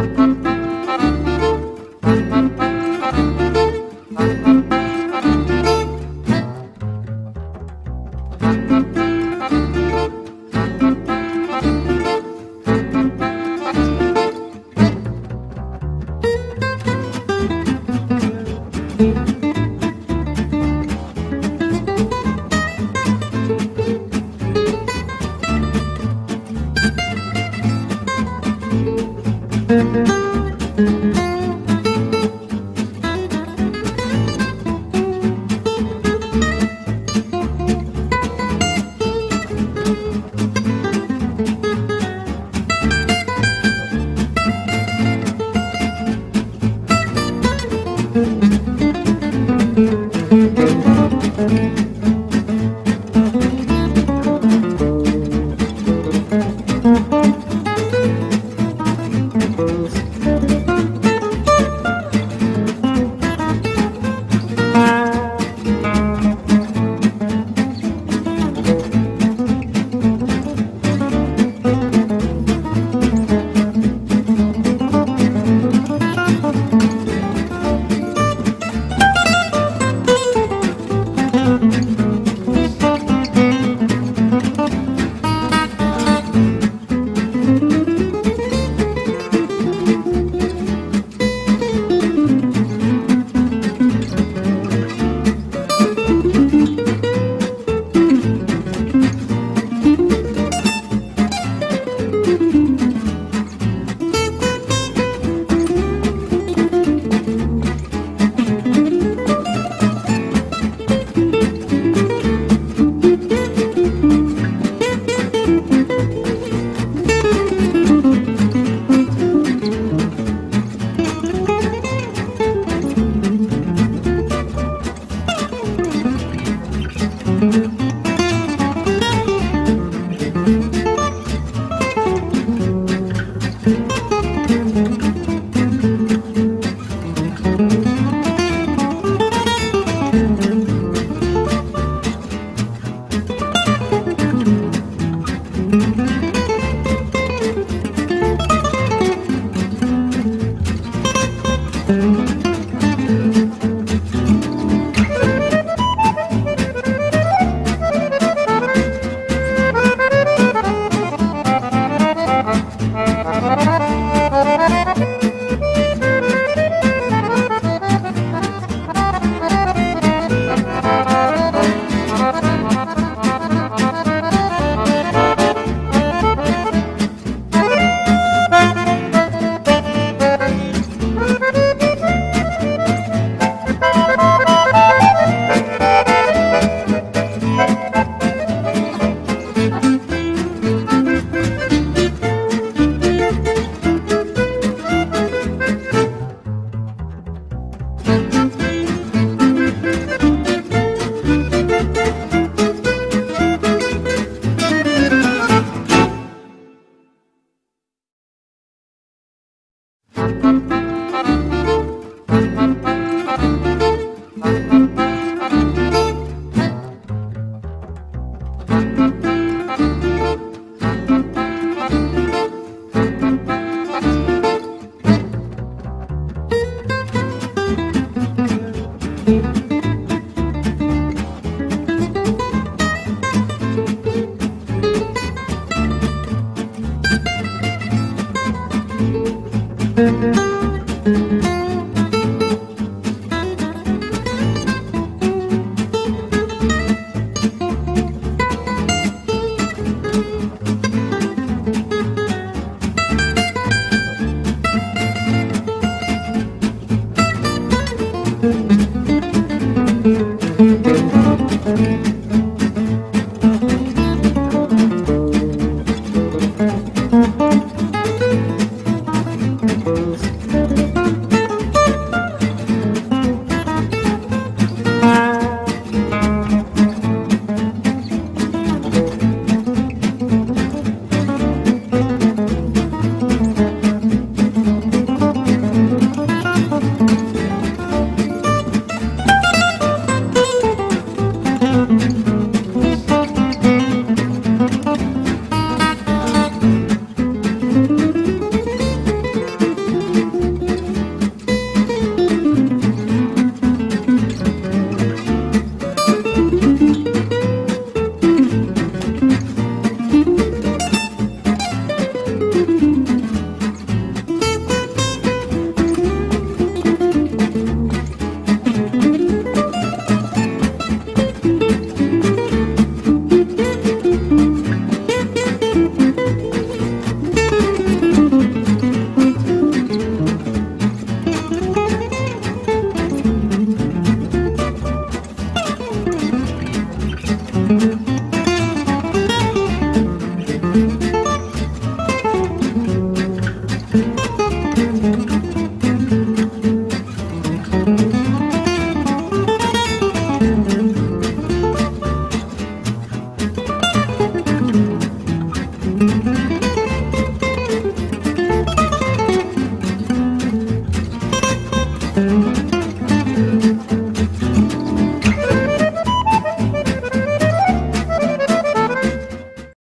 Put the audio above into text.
Música